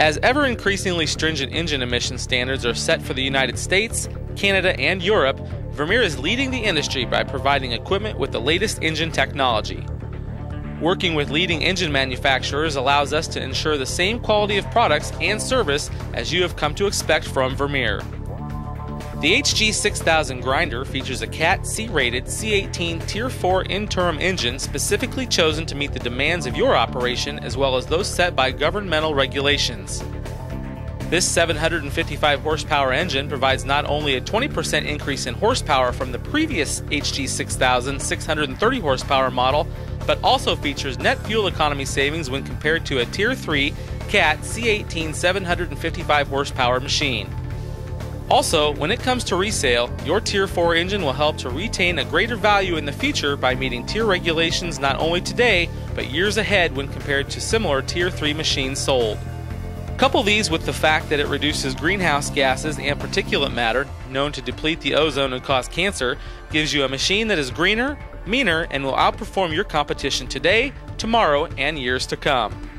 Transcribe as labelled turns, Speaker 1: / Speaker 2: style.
Speaker 1: As ever increasingly stringent engine emission standards are set for the United States, Canada, and Europe, Vermeer is leading the industry by providing equipment with the latest engine technology. Working with leading engine manufacturers allows us to ensure the same quality of products and service as you have come to expect from Vermeer. The HG6000 grinder features a CAT ACERT C18 Tier 4 interim engine specifically chosen to meet the demands of your operation as well as those set by governmental regulations. This 755 horsepower engine provides not only a 20% increase in horsepower from the previous HG6000 630 horsepower model, but also features net fuel economy savings when compared to a Tier 3 CAT C18 755 horsepower machine. Also, when it comes to resale, your Tier 4 engine will help to retain a greater value in the future by meeting tier regulations not only today, but years ahead when compared to similar Tier 3 machines sold. Couple these with the fact that it reduces greenhouse gases and particulate matter, known to deplete the ozone and cause cancer, gives you a machine that is greener, meaner, and will outperform your competition today, tomorrow, and years to come.